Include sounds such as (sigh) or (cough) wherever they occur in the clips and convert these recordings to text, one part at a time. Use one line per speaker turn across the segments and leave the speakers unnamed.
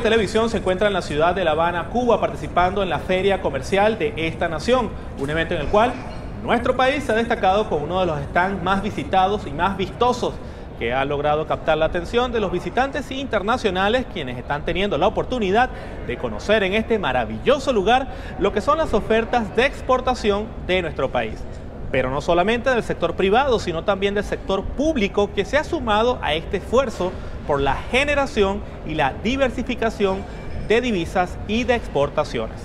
televisión se encuentra en la ciudad de La Habana, Cuba, participando en la feria comercial de esta nación, un evento en el cual nuestro país se ha destacado como uno de los stands más visitados y más vistosos que ha logrado captar la atención de los visitantes internacionales quienes están teniendo la oportunidad de conocer en este maravilloso lugar lo que son las ofertas de exportación de nuestro país. Pero no solamente del sector privado, sino también del sector público que se ha sumado a este esfuerzo por la generación y la diversificación de divisas y de exportaciones.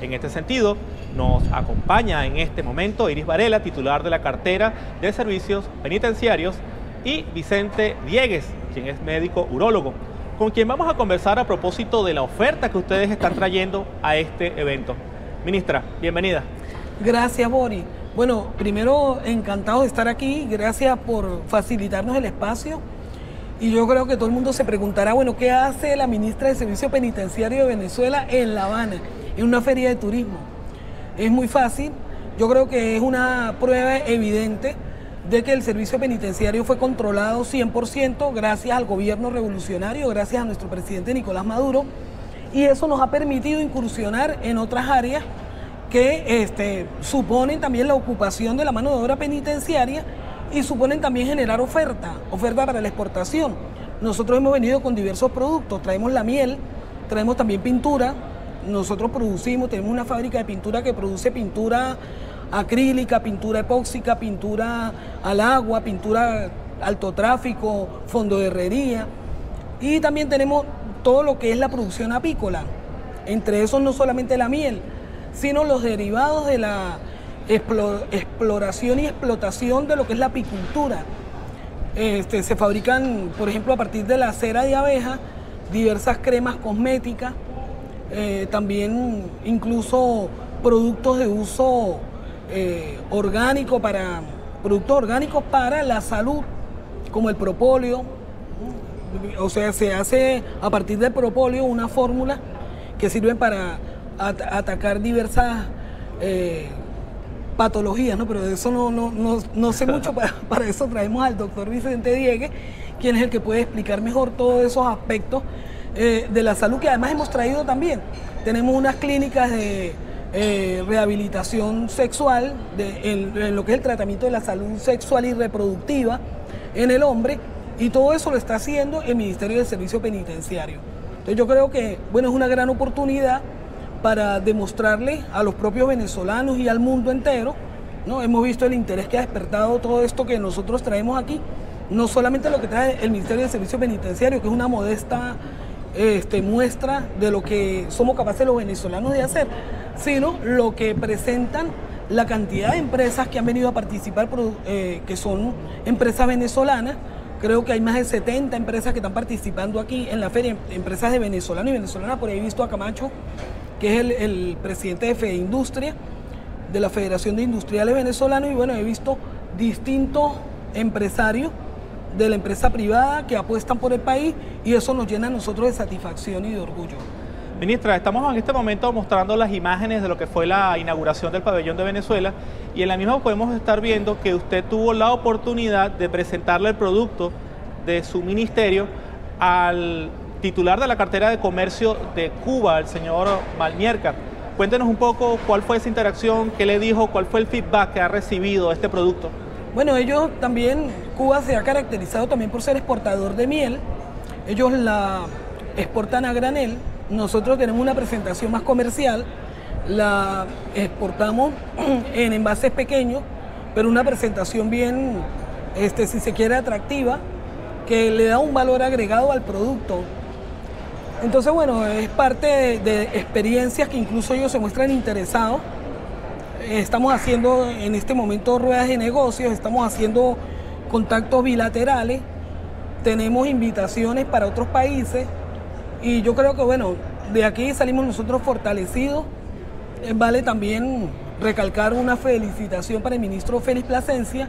En este sentido, nos acompaña en este momento Iris Varela, titular de la cartera de servicios penitenciarios, y Vicente Diegues, quien es médico urólogo, con quien vamos a conversar a propósito de la oferta que ustedes están trayendo a este evento. Ministra, bienvenida.
Gracias, Bori. Bueno, primero encantado de estar aquí, gracias por facilitarnos el espacio. Y yo creo que todo el mundo se preguntará, bueno, ¿qué hace la ministra de Servicio Penitenciario de Venezuela en La Habana, en una feria de turismo? Es muy fácil, yo creo que es una prueba evidente de que el servicio penitenciario fue controlado 100% gracias al gobierno revolucionario, gracias a nuestro presidente Nicolás Maduro, y eso nos ha permitido incursionar en otras áreas que este, suponen también la ocupación de la mano de obra penitenciaria y suponen también generar oferta, oferta para la exportación. Nosotros hemos venido con diversos productos, traemos la miel, traemos también pintura, nosotros producimos, tenemos una fábrica de pintura que produce pintura acrílica, pintura epóxica, pintura al agua, pintura alto tráfico, fondo de herrería. Y también tenemos todo lo que es la producción apícola. Entre esos no solamente la miel, sino los derivados de la exploración y explotación de lo que es la apicultura. Este, se fabrican, por ejemplo, a partir de la cera de abeja, diversas cremas cosméticas, eh, también incluso productos de uso eh, orgánico para productos orgánicos para la salud, como el propóleo. O sea, se hace a partir del propóleo una fórmula que sirve para atacar diversas eh, patologías, ¿no? Pero de eso no, no, sé (laughs) mucho, para, eso traemos al doctor Vicente Diegue, quien es el que puede explicar mejor todos esos aspectos eh, de la salud que además hemos traído también. Tenemos unas clínicas de eh, rehabilitación sexual, de, en, lo que es el tratamiento de la salud sexual y reproductiva en el hombre, y todo eso lo está haciendo el Ministerio de Servicio Penitenciario. Entonces yo creo que, bueno, es una gran oportunidad para demostrarle a los propios venezolanos y al mundo entero, ¿no? Hemos visto el interés que ha despertado todo esto que nosotros traemos aquí, no solamente lo que trae el Ministerio de Servicio Penitenciario, que es una modesta este, muestra de lo que somos capaces los venezolanos de hacer, sino lo que presentan la cantidad de empresas que han venido a participar, eh, que son empresas venezolanas. Creo que hay más de 70 empresas que están participando aquí en la feria, empresas de venezolanos y venezolanas. Por ahí he visto a Camacho, que es el, presidente de Fede Industria, de la Federación de Industriales Venezolanos, y bueno, he visto distintos empresarios de la empresa privada que apuestan por el país y eso nos llena a nosotros de satisfacción y de orgullo.
Ministra, estamos en este momento mostrando las imágenes de lo que fue la inauguración del pabellón de Venezuela y en la misma podemos estar viendo que usted tuvo la oportunidad de presentarle el producto de su ministerio al titular de la cartera de comercio de Cuba, el señor Malmierca. Cuéntenos un poco cuál fue esa interacción, qué le dijo, cuál fue el feedback que ha recibido este producto.
Bueno, ellos también, Cuba se ha caracterizado también por ser exportador de miel. Ellos la exportan a granel. Nosotros tenemos una presentación más comercial. La exportamos (clears throat) en envases pequeños, pero una presentación bien, este, si se quiere, atractiva, que le da un valor agregado al producto. Entonces, bueno, es parte de, experiencias que incluso ellos se muestran interesados Estamos haciendo en este momento ruedas de negocios, estamos haciendo contactos bilaterales, tenemos invitaciones para otros países y yo creo que bueno, de aquí salimos nosotros fortalecidos. Eh, vale también recalcar una felicitación para el ministro Félix Plasencia,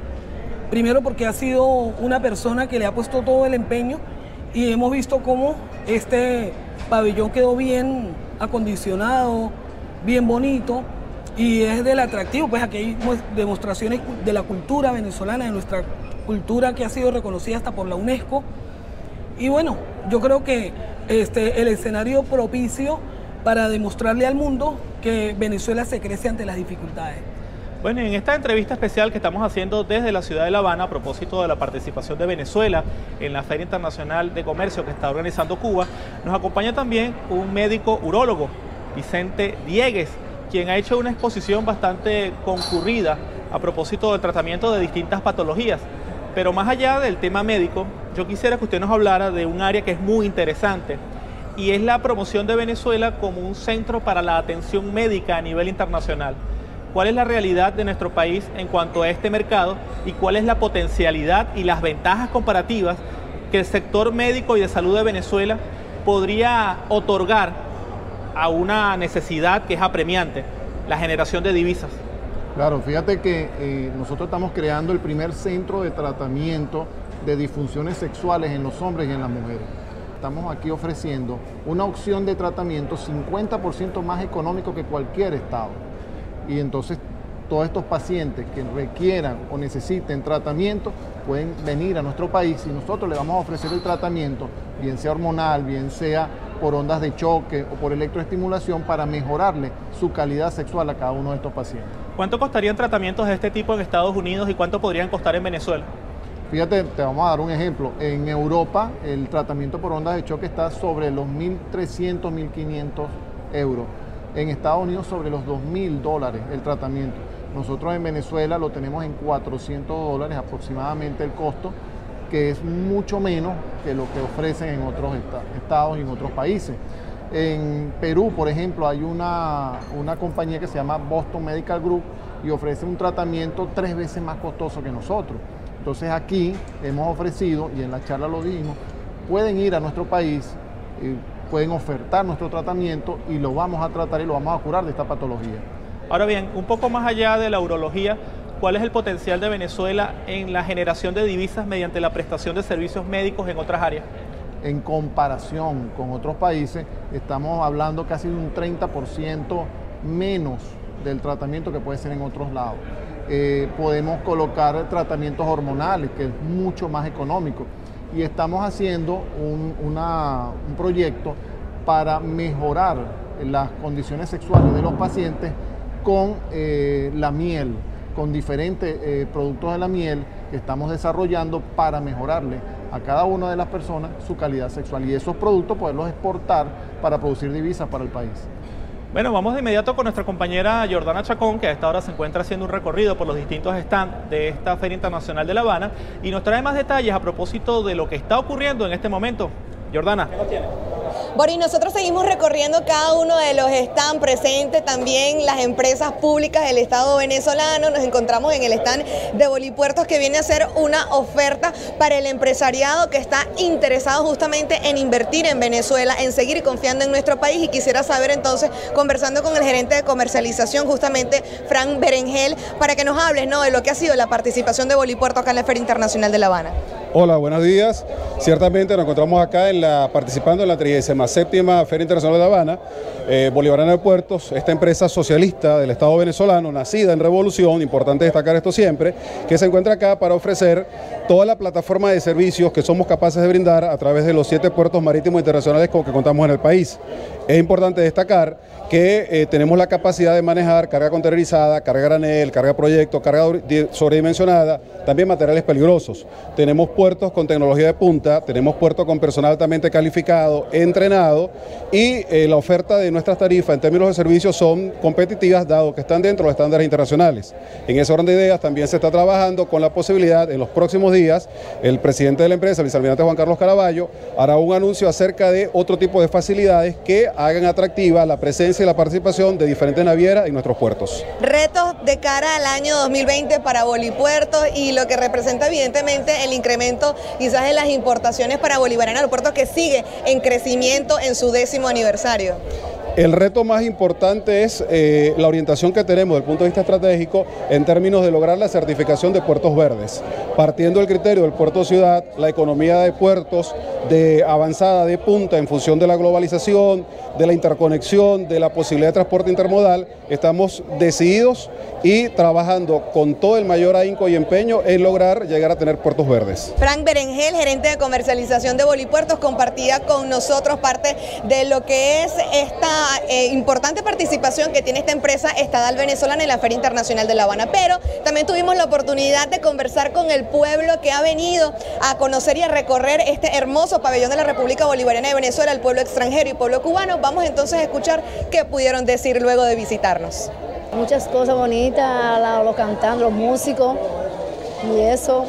primero porque ha sido una persona que le ha puesto todo el empeño y hemos visto cómo este pabellón quedó bien acondicionado, bien bonito y es del atractivo, pues aquí hay demostraciones de la cultura venezolana, de nuestra cultura que ha sido reconocida hasta por la UNESCO. Y bueno, yo creo que este, el escenario propicio para demostrarle al mundo que Venezuela se crece ante las dificultades.
Bueno, en esta entrevista especial que estamos haciendo desde la ciudad de La Habana a propósito de la participación de Venezuela en la Feria Internacional de Comercio que está organizando Cuba, nos acompaña también un médico urólogo, Vicente Diegues, quien ha hecho una exposición bastante concurrida a propósito del tratamiento de distintas patologías. Pero más allá del tema médico, yo quisiera que usted nos hablara de un área que es muy interesante y es la promoción de Venezuela como un centro para la atención médica a nivel internacional cuál es la realidad de nuestro país en cuanto a este mercado y cuál es la potencialidad y las ventajas comparativas que el sector médico y de salud de Venezuela podría otorgar a una necesidad que es apremiante, la generación de divisas.
Claro, fíjate que eh, nosotros estamos creando el primer centro de tratamiento de disfunciones sexuales en los hombres y en las mujeres. Estamos aquí ofreciendo una opción de tratamiento 50% más económico que cualquier estado y entonces todos estos pacientes que requieran o necesiten tratamiento pueden venir a nuestro país y nosotros les vamos a ofrecer el tratamiento, bien sea hormonal, bien sea por ondas de choque o por electroestimulación para mejorarle su calidad sexual a cada uno de estos pacientes.
¿Cuánto costarían tratamientos de este tipo en Estados Unidos y cuánto podrían costar en Venezuela?
Fíjate, te vamos a dar un ejemplo. En Europa el tratamiento por ondas de choque está sobre los 1.300, 1.500 euros en Estados Unidos sobre los 2 mil dólares el tratamiento. Nosotros en Venezuela lo tenemos en 400 dólares aproximadamente el costo, que es mucho menos que lo que ofrecen en otros estados y en otros países. En Perú, por ejemplo, hay una, una compañía que se llama Boston Medical Group y ofrece un tratamiento tres veces más costoso que nosotros. Entonces aquí hemos ofrecido, y en la charla lo dijimos, pueden ir a nuestro país, eh, pueden ofertar nuestro tratamiento y lo vamos a tratar y lo vamos a curar de esta patología.
Ahora bien, un poco más allá de la urología, ¿cuál es el potencial de Venezuela en la generación de divisas mediante la prestación de servicios médicos en otras áreas?
En comparación con otros países, estamos hablando casi de un 30% menos del tratamiento que puede ser en otros lados. Eh, podemos colocar tratamientos hormonales, que es mucho más económico y estamos haciendo un, proyecto para mejorar las condiciones sexuales de los pacientes con eh, la miel, con diferentes eh, productos de la miel que estamos desarrollando para mejorarle a cada una de las personas su calidad sexual y esos productos poderlos exportar para producir divisas para el país.
Bueno, vamos de inmediato con nuestra compañera Jordana Chacón, que a esta hora se encuentra haciendo un recorrido por los distintos stands de esta Feria Internacional de La Habana y nos trae más detalles a propósito de lo que está ocurriendo en este momento. Jordana. ¿Qué?
Boris, nosotros seguimos recorriendo cada uno de los están presentes, también las empresas públicas del Estado venezolano. Nos encontramos en el stand de Bolipuertos que viene a ser una oferta para el empresariado que está interesado justamente en invertir en Venezuela, en seguir confiando en nuestro país. Y quisiera saber entonces, conversando con el gerente de comercialización, justamente Frank Berengel, para que nos hables ¿no? de lo que ha sido la participación de Bolipuertos acá en la Feria Internacional de La Habana.
Hola, buenos días. Ciertamente nos encontramos acá en la, participando en la 37 Feria Internacional de La Habana, eh, Bolivariana de Puertos, esta empresa socialista del Estado venezolano, nacida en revolución, importante destacar esto siempre, que se encuentra acá para ofrecer toda la plataforma de servicios que somos capaces de brindar a través de los siete puertos marítimos internacionales con que contamos en el país. Es importante destacar que eh, tenemos la capacidad de manejar carga contenerizada, carga granel, carga proyecto, carga sobredimensionada, también materiales peligrosos. Tenemos puertos con tecnología de punta, tenemos puertos con personal altamente calificado, entrenado y eh, la oferta de nuestras tarifas en términos de servicios son competitivas dado que están dentro de los estándares internacionales. En ese orden de ideas también se está trabajando con la posibilidad en los próximos días, el presidente de la empresa, el vicealmirante Juan Carlos Caraballo, hará un anuncio acerca de otro tipo de facilidades que hagan atractiva la presencia y la participación de diferentes navieras en nuestros puertos.
Retos de cara al año 2020 para Bolipuertos y lo que representa evidentemente el incremento quizás de las importaciones para Bolivariana Aeropuerto que sigue en crecimiento en su décimo aniversario.
El reto más importante es eh, la orientación que tenemos desde el punto de vista estratégico en términos de lograr la certificación de puertos verdes, partiendo del criterio del puerto ciudad, la economía de puertos, de avanzada de punta en función de la globalización, de la interconexión, de la posibilidad de transporte intermodal, estamos decididos y trabajando con todo el mayor ahínco y empeño en lograr llegar a tener puertos verdes.
Frank Berengel, gerente de comercialización de Bolipuertos, compartía con nosotros parte de lo que es esta eh, importante participación que tiene esta empresa estadal venezolana en la Feria Internacional de La Habana. Pero también tuvimos la oportunidad de conversar con el pueblo que ha venido a conocer y a recorrer este hermoso pabellón de la República Bolivariana de Venezuela, el pueblo extranjero y pueblo cubano. Vamos entonces a escuchar qué pudieron decir luego de visitarnos.
Muchas cosas bonitas, los cantantes, los músicos y eso.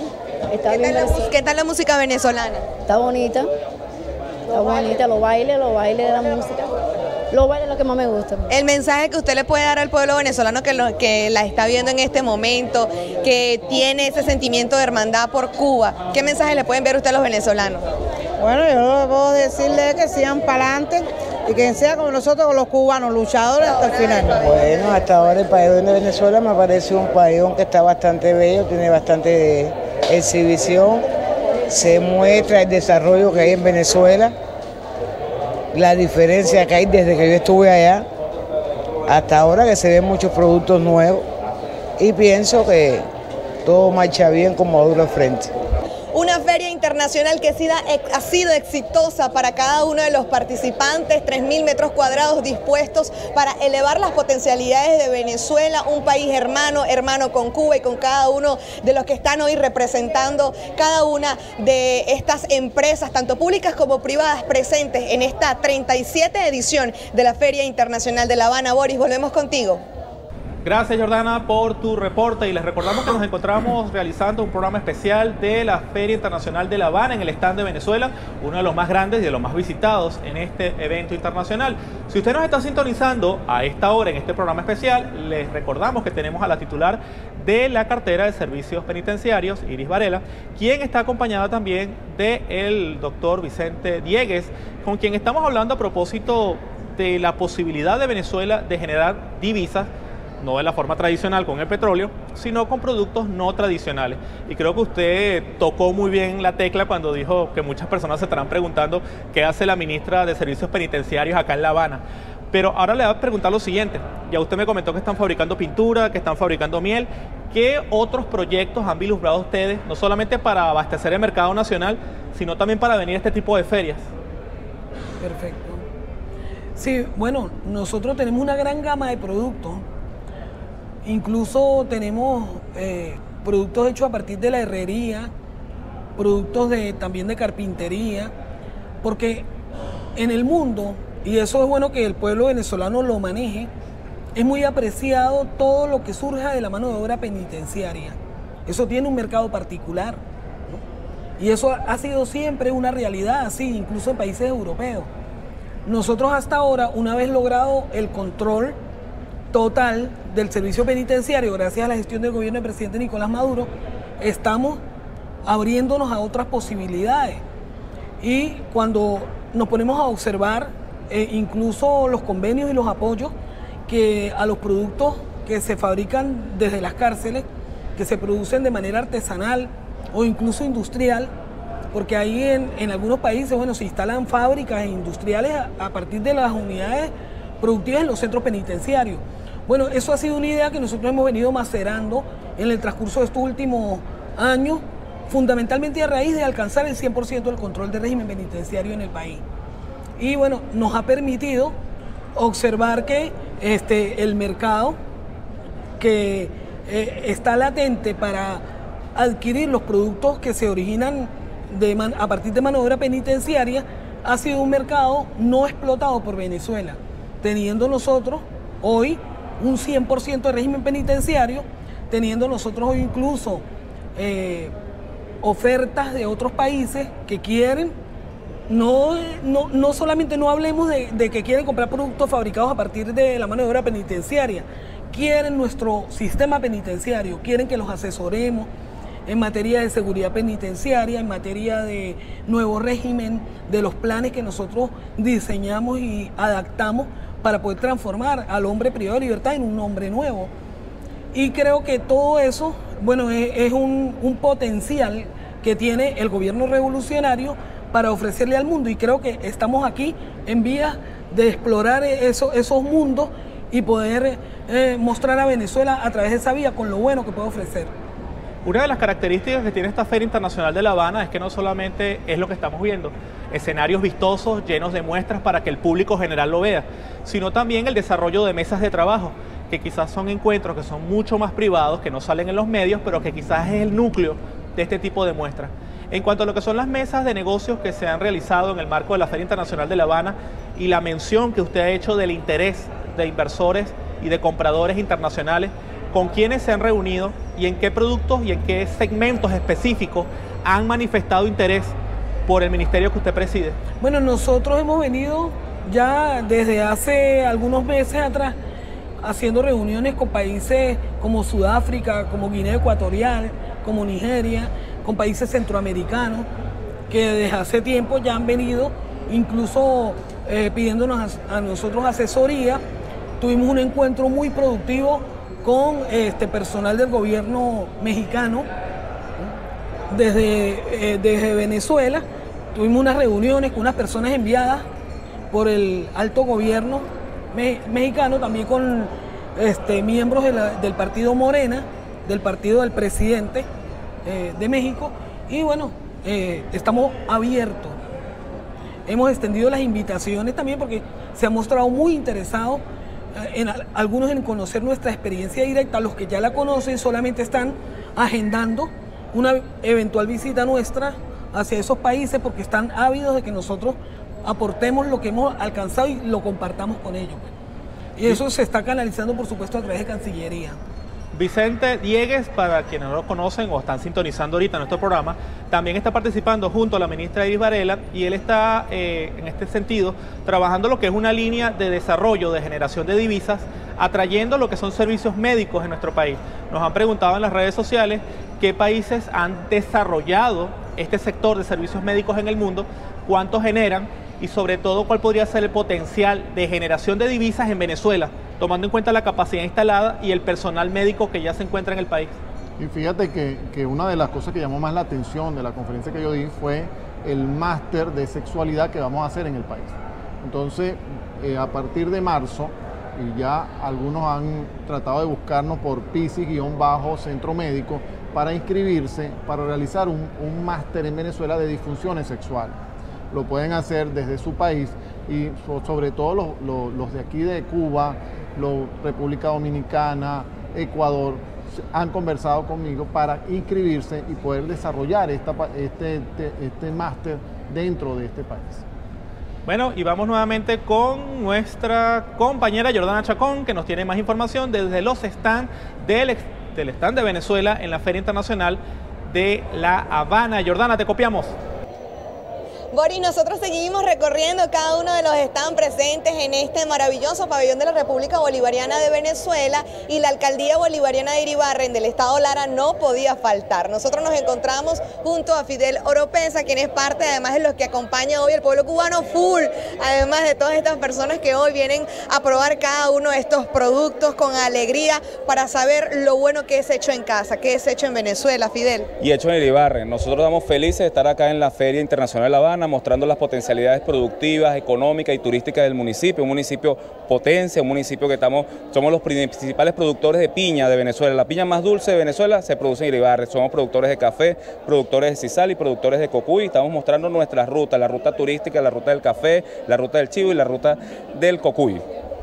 Está ¿Qué, tal la, ¿Qué tal la música venezolana?
Está bonita, está bonita, los bailes, los bailes de la música. Los bailes es lo que más me gusta.
El mensaje que usted le puede dar al pueblo venezolano que, lo, que la está viendo en este momento, que tiene ese sentimiento de hermandad por Cuba, ¿qué mensaje le pueden ver usted a los venezolanos?
Bueno, yo lo que puedo decirle que sigan para adelante y que sean como nosotros, los cubanos, luchadores hasta el final.
Bueno, hasta ahora el país de Venezuela me parece un país que está bastante bello, tiene bastante exhibición, se muestra el desarrollo que hay en Venezuela, la diferencia que hay desde que yo estuve allá hasta ahora que se ven muchos productos nuevos y pienso que todo marcha bien como duro frente.
Una feria internacional que ha sido exitosa para cada uno de los participantes, 3.000 metros cuadrados dispuestos para elevar las potencialidades de Venezuela, un país hermano, hermano con Cuba y con cada uno de los que están hoy representando cada una de estas empresas, tanto públicas como privadas, presentes en esta 37 edición de la Feria Internacional de La Habana. Boris, volvemos contigo.
Gracias Jordana por tu reporte y les recordamos que nos encontramos realizando un programa especial de la Feria Internacional de La Habana en el stand de Venezuela, uno de los más grandes y de los más visitados en este evento internacional. Si usted nos está sintonizando a esta hora en este programa especial, les recordamos que tenemos a la titular de la cartera de servicios penitenciarios, Iris Varela, quien está acompañada también del doctor Vicente Diegues, con quien estamos hablando a propósito de la posibilidad de Venezuela de generar divisas no de la forma tradicional con el petróleo, sino con productos no tradicionales. Y creo que usted tocó muy bien la tecla cuando dijo que muchas personas se estarán preguntando qué hace la ministra de Servicios Penitenciarios acá en La Habana. Pero ahora le voy a preguntar lo siguiente. Ya usted me comentó que están fabricando pintura, que están fabricando miel. ¿Qué otros proyectos han vislumbrado ustedes, no solamente para abastecer el mercado nacional, sino también para venir a este tipo de ferias?
Perfecto. Sí, bueno, nosotros tenemos una gran gama de productos Incluso tenemos eh, productos hechos a partir de la herrería, productos de, también de carpintería, porque en el mundo, y eso es bueno que el pueblo venezolano lo maneje, es muy apreciado todo lo que surja de la mano de obra penitenciaria. Eso tiene un mercado particular. Y eso ha sido siempre una realidad así, incluso en países europeos. Nosotros hasta ahora, una vez logrado el control total del servicio penitenciario, gracias a la gestión del gobierno del presidente Nicolás Maduro, estamos abriéndonos a otras posibilidades. Y cuando nos ponemos a observar eh, incluso los convenios y los apoyos que a los productos que se fabrican desde las cárceles, que se producen de manera artesanal o incluso industrial, porque ahí en, algunos países, bueno, se instalan fábricas industriales a partir de las unidades productivas en los centros penitenciarios. Bueno, eso ha sido una idea que nosotros hemos venido macerando en el transcurso de estos últimos años, fundamentalmente a raíz de alcanzar el 100% del control del régimen penitenciario en el país. Y bueno, nos ha permitido observar que este, el mercado que eh, está latente para adquirir los productos que se originan de a partir de mano de obra penitenciaria ha sido un mercado no explotado por Venezuela, teniendo nosotros hoy un 100% de régimen penitenciario, teniendo nosotros incluso eh, ofertas de otros países que quieren, no, no, solamente no hablemos de, de, que quieren comprar productos fabricados a partir de la mano de obra penitenciaria, quieren nuestro sistema penitenciario, quieren que los asesoremos en materia de seguridad penitenciaria, en materia de nuevo régimen, de los planes que nosotros diseñamos y adaptamos para poder transformar al hombre privado de libertad en un hombre nuevo. Y creo que todo eso, bueno, es, un, potencial que tiene el gobierno revolucionario para ofrecerle al mundo y creo que estamos aquí en vías de explorar eso, esos mundos y poder eh, mostrar a Venezuela a través de esa vía con lo bueno que puede ofrecer.
Una de las características que tiene esta Feria Internacional de La Habana es que no solamente es lo que estamos viendo, escenarios vistosos llenos de muestras para que el público general lo vea, sino también el desarrollo de mesas de trabajo, que quizás son encuentros que son mucho más privados, que no salen en los medios, pero que quizás es el núcleo de este tipo de muestras. En cuanto a lo que son las mesas de negocios que se han realizado en el marco de la Feria Internacional de La Habana y la mención que usted ha hecho del interés de inversores y de compradores internacionales, con quienes se han reunido y en qué productos y en qué segmentos específicos han manifestado interés por el ministerio que usted preside.
Bueno, nosotros hemos venido ya desde hace algunos meses atrás haciendo reuniones con países como Sudáfrica, como Guinea Ecuatorial, como Nigeria, con países centroamericanos, que desde hace tiempo ya han venido incluso eh, pidiéndonos a, nosotros asesoría. Tuvimos un encuentro muy productivo con este personal del gobierno mexicano desde, eh, desde Venezuela. Tuvimos unas reuniones con unas personas enviadas por el alto gobierno mexicano, también con este, miembros del partido Morena, del partido del presidente eh, de México. Y bueno, eh, estamos abiertos. Hemos extendido las invitaciones también porque se han mostrado muy interesados eh, en algunos en conocer nuestra experiencia directa, los que ya la conocen solamente están agendando una eventual visita nuestra hacia esos países porque están ávidos de que nosotros aportemos lo que hemos alcanzado y lo compartamos con ellos. Y eso se está canalizando, por supuesto, a través de Cancillería.
Vicente Diegues, para quienes no lo conocen o están sintonizando ahorita nuestro programa, también está participando junto a la ministra Iris Varela y él está, eh, en este sentido, trabajando lo que es una línea de desarrollo, de generación de divisas, atrayendo lo que son servicios médicos en nuestro país. Nos han preguntado en las redes sociales qué países han desarrollado este sector de servicios médicos en el mundo, cuántos generan y sobre todo cuál podría ser el potencial de generación de divisas en Venezuela, tomando en cuenta la capacidad instalada y el personal médico que ya se encuentra en el país.
Y fíjate que, una de las cosas que llamó más la atención de la conferencia que yo di fue el máster de sexualidad que vamos a hacer en el país. Entonces, eh, a partir de marzo, y ya algunos han tratado de buscarnos por PISI-Centro Médico para inscribirse, para realizar un, un máster en Venezuela de disfunciones sexuales lo pueden hacer desde su país y sobre todo los, de aquí de Cuba, República Dominicana, Ecuador, han conversado conmigo para inscribirse y poder desarrollar este, este, este máster dentro de este país.
Bueno, y vamos nuevamente con nuestra compañera Jordana Chacón, que nos tiene más información desde los stands del, del stand de Venezuela en la Feria Internacional de La Habana. Jordana, te copiamos.
Boris, nosotros seguimos recorriendo cada uno de los están presentes en este maravilloso pabellón de la República Bolivariana de Venezuela y la Alcaldía Bolivariana de Iribarren del Estado Lara no podía faltar. Nosotros nos encontramos junto a Fidel Oropesa, quien es parte además de los que acompaña hoy el pueblo cubano full, además de todas estas personas que hoy vienen a probar cada uno de estos productos con alegría para saber lo bueno que es hecho en casa, que es hecho en Venezuela, Fidel.
Y hecho en Iribarren. Nosotros estamos felices de estar acá en la Feria Internacional de La Habana mostrando las potencialidades productivas, económicas y turísticas del municipio, un municipio potencia, un municipio que estamos, somos los principales productores de piña de Venezuela. La piña más dulce de Venezuela se produce en Iribarre, somos productores de café, productores de sisal y productores de cocuy. Estamos mostrando nuestras rutas, la ruta turística, la ruta del café, la ruta del chivo y la ruta del cocuy.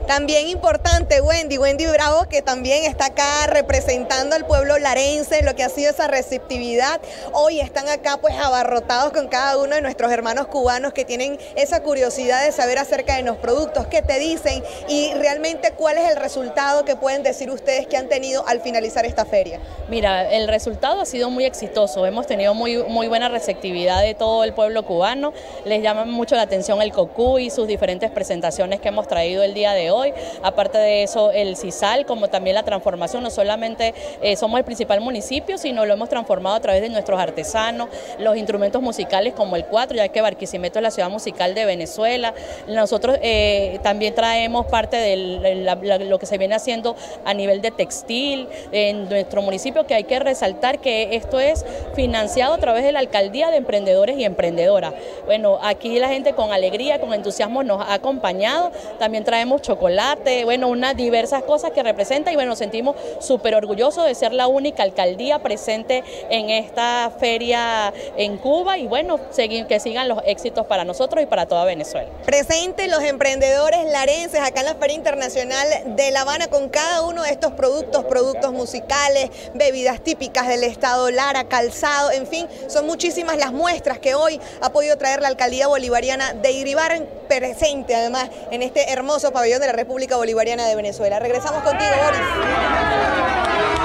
También importante Wendy, Wendy Bravo, que también está acá representando al pueblo larense, lo que ha sido esa receptividad. Hoy están acá pues abarrotados con cada uno de nuestros hermanos cubanos que tienen esa curiosidad de saber acerca de los productos, qué te dicen y realmente cuál es el resultado que pueden decir ustedes que han tenido al finalizar esta feria.
Mira, el resultado ha sido muy exitoso, hemos tenido muy, muy buena receptividad de todo el pueblo cubano, les llama mucho la atención el cocú y sus diferentes presentaciones que hemos traído el día de hoy hoy. Aparte de eso, el CISAL, como también la transformación, no solamente eh, somos el principal municipio, sino lo hemos transformado a través de nuestros artesanos, los instrumentos musicales como el cuatro, ya que Barquisimeto es la ciudad musical de Venezuela. Nosotros eh, también traemos parte de lo que se viene haciendo a nivel de textil en nuestro municipio, que hay que resaltar que esto es financiado a través de la alcaldía de emprendedores y emprendedoras. Bueno, aquí la gente con alegría, con entusiasmo nos ha acompañado. También traemos chocolate, bueno, unas diversas cosas que representa y bueno, nos sentimos súper orgullosos de ser la única alcaldía presente en esta feria en Cuba y bueno, que sigan los éxitos para nosotros y para toda Venezuela.
Presente los emprendedores larenses acá en la Feria Internacional de La Habana con cada uno de estos productos, productos musicales, bebidas típicas del estado Lara, calzado, en fin, son muchísimas las muestras que hoy ha podido traer la alcaldía bolivariana de Iribar presente además en este hermoso pabellón de la República Bolivariana de Venezuela. Regresamos contigo, Boris.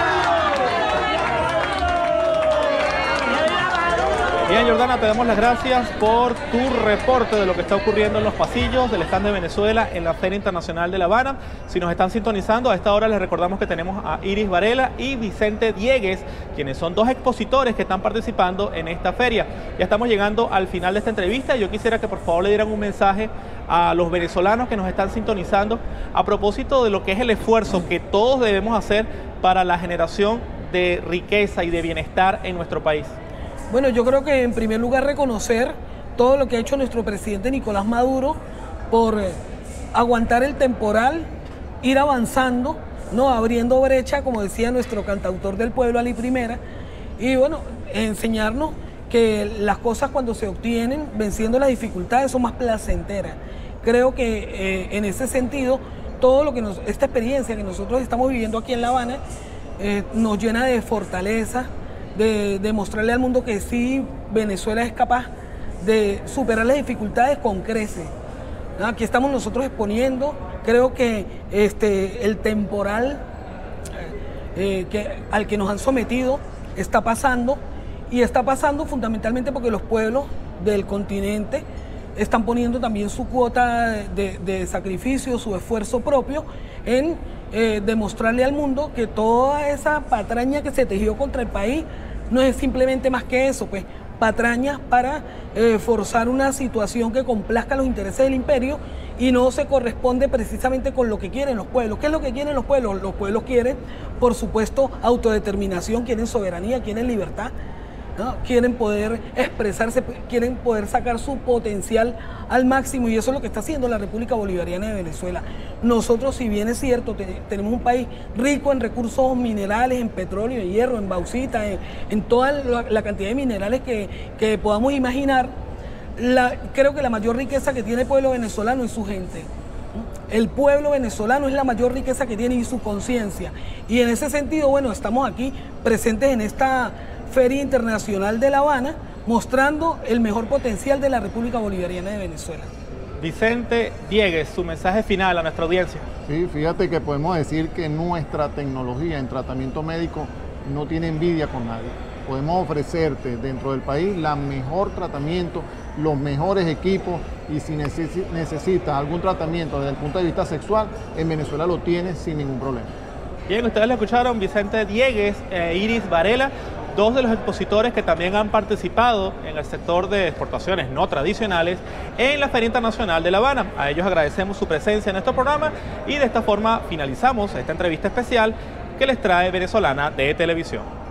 Bien, Jordana, te damos las gracias por tu reporte de lo que está ocurriendo en los pasillos del stand de Venezuela en la Feria Internacional de La Habana. Si nos están sintonizando, a esta hora les recordamos que tenemos a Iris Varela y Vicente Diegues, quienes son dos expositores que están participando en esta feria. Ya estamos llegando al final de esta entrevista yo quisiera que por favor le dieran un mensaje a los venezolanos que nos están sintonizando a propósito de lo que es el esfuerzo que todos debemos hacer para la generación de riqueza y de bienestar en nuestro país.
Bueno, yo creo que en primer lugar reconocer todo lo que ha hecho nuestro presidente Nicolás Maduro por eh, aguantar el temporal, ir avanzando, no abriendo brecha, como decía nuestro cantautor del pueblo Ali Primera, y bueno, enseñarnos que las cosas cuando se obtienen venciendo las dificultades son más placenteras. Creo que eh, en ese sentido, todo lo que esta experiencia que nosotros estamos viviendo aquí en La Habana eh, nos llena de fortaleza, de demostrarle al mundo que sí, Venezuela es capaz de superar las dificultades con crece. Aquí estamos nosotros exponiendo, creo que este, el temporal eh, que, al que nos han sometido está pasando y está pasando fundamentalmente porque los pueblos del continente están poniendo también su cuota de, sacrificio, su esfuerzo propio en eh, demostrarle al mundo que toda esa patraña que se tejió contra el país no es simplemente más que eso, pues patrañas para eh, forzar una situación que complazca los intereses del imperio y no se corresponde precisamente con lo que quieren los pueblos. ¿Qué es lo que quieren los pueblos? Los pueblos quieren, por supuesto, autodeterminación, quieren soberanía, quieren libertad, quieren poder expresarse, quieren poder sacar su potencial al máximo y eso es lo que está haciendo la República Bolivariana de Venezuela. Nosotros, si bien es cierto, tenemos un país rico en recursos minerales, en petróleo, en hierro, en bauxita, en, toda la, cantidad de minerales que, podamos imaginar, creo que la mayor riqueza que tiene el pueblo venezolano es su gente. El pueblo venezolano es la mayor riqueza que tiene y su conciencia. Y en ese sentido, bueno, estamos aquí presentes en esta Feria Internacional de La Habana, mostrando el mejor potencial de la República Bolivariana de Venezuela.
Vicente Diegues, su mensaje final a nuestra audiencia.
Sí, fíjate que podemos decir que nuestra tecnología en tratamiento médico no tiene envidia con nadie. Podemos ofrecerte dentro del país la mejor tratamiento, los mejores equipos y si necesitas algún tratamiento desde el punto de vista sexual, en Venezuela lo tienes sin ningún problema.
Bien, ustedes le escucharon Vicente Diegues, e Iris Varela, dos de los expositores que también han participado en el sector de exportaciones no tradicionales en la Feria Internacional de La Habana. A ellos agradecemos su presencia en nuestro programa y de esta forma finalizamos esta entrevista especial que les trae Venezolana de Televisión.